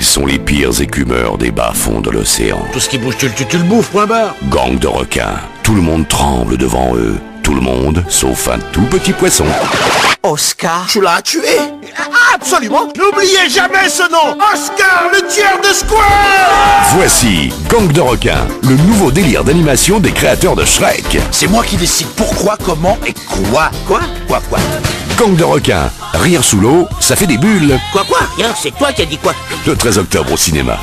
sont les pires écumeurs des bas-fonds de l'océan. Tout ce qui bouge, tu, le- tu, tu le bouffes, point barre. Gang de requins. Tout le monde tremble devant eux. Tout le monde, sauf un tout petit poisson. Oscar Tu l'as tué? Absolument N'oubliez jamais ce nom Oscar, le tueur de square Voici Gang de requins, le nouveau délire d'animation des créateurs de Shrek. C'est moi qui décide pourquoi, comment et quoi. Quoi? Quoi, quoi? Gang de requins, rire sous l'eau, ça fait des bulles. Quoi quoi? Rien, c'est toi qui as dit quoi? Le 13 octobre au cinéma.